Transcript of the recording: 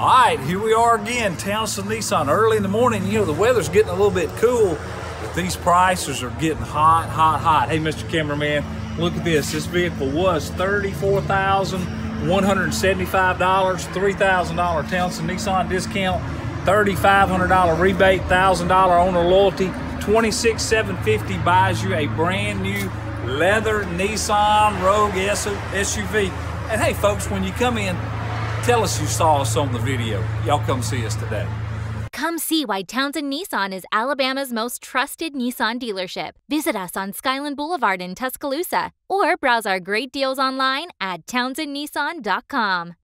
All right, here we are again, Townsend Nissan. Early in the morning, you know, the weather's getting a little bit cool, but these prices are getting hot, hot, hot. Hey, Mr. Cameraman, look at this. This vehicle was $34,175, $3,000 Townsend Nissan discount, $3,500 rebate, $1,000 owner loyalty, $26,750 buys you a brand new leather Nissan Rogue SUV. And hey, folks, when you come in, Tell us you saw us on the video. Y'all come see us today. Come see why Townsend Nissan is Alabama's most trusted Nissan dealership. Visit us on Skyland Boulevard in Tuscaloosa or browse our great deals online at townsendnissan.com.